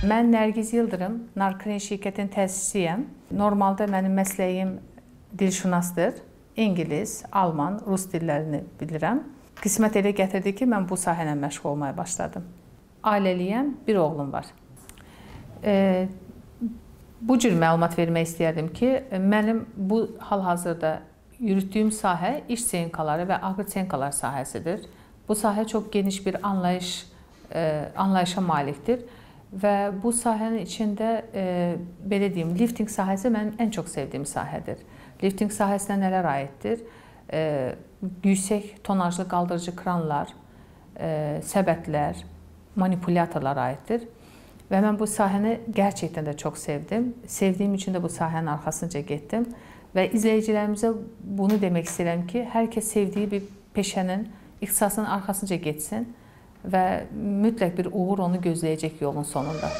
Mən Nərgiz Yıldırım, Narkren şirkətin təsisçisiyəm. Normalda mənim məsləyim dilşünasdır. İngilis, alman, rus dillərini bilirəm. Qismət elə gətirdi ki, mən bu sahə ilə məşğul olmaya başladım. Ailəliyəm, bir oğlum var. E, bu cür məlumat vermək istəyərdim ki, mənim bu hal-hazırda yürütdüyüm sahə iş senkaları və aqrotsenkalar sahəsidir. Bu sahə çox geniş bir anlayış e, anlayışa malikdir və bu sahənin içində e, belə deyim, lifting sahəsi mənim ən çox sevdiyim sahədir. Lifting sahəsinə nələr aiddir? E, yüksək tonajlı qaldırıcı kranlar, e, səbətlər, manipulyatorlar aiddir. Və mən bu sahəni gerçəkdən də çox sevdim. Sevdiyim üçün də bu sahənin arxasınca getdim və izləyicilərimizə bunu demək istəyirəm ki, hər kəs sevdiyi bir peşənin, ixtisasının arxasınca getsin və mütləq bir uğur onu gözləyəcək yolun sonunda.